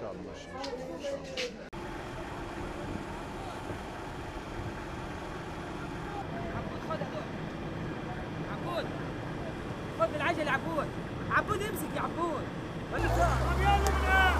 شاء الله إن شاء الله. عبود خد العجل عبود عبود امسك يا عبود طب يلا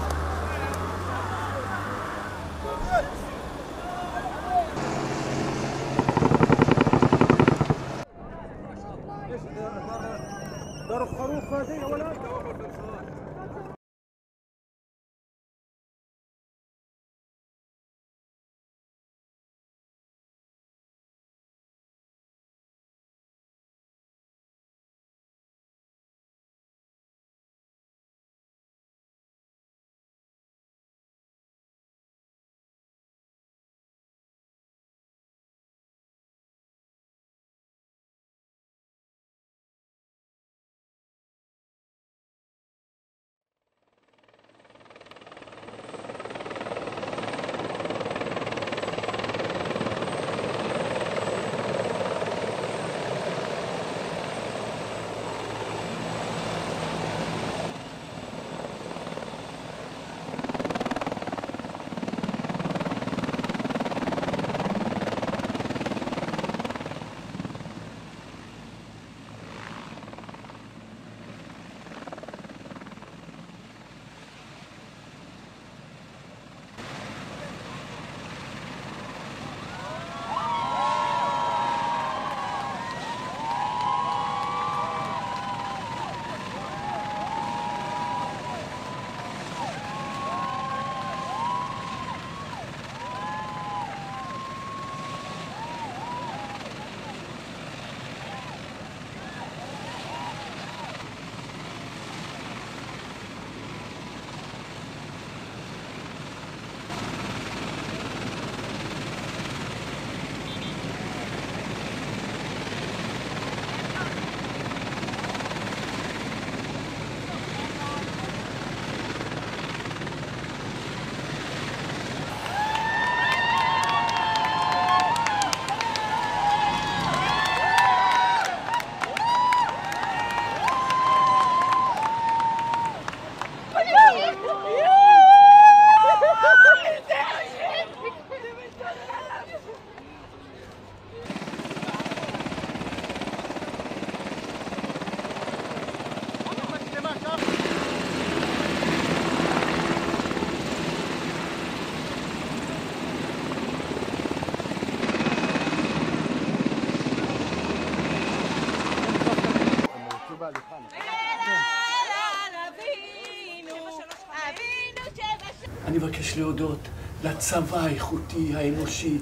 אני מבקש להודות לצבא האיכותי, האנושי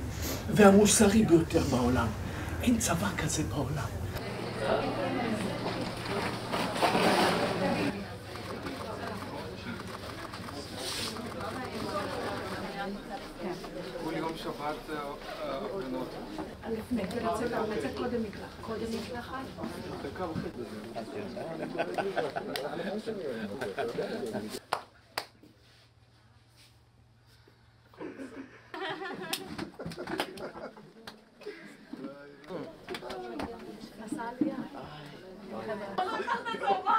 והמוסרי ביותר בעולם. אין צבא כזה בעולם. קודם מקלחת? 我说他们走吧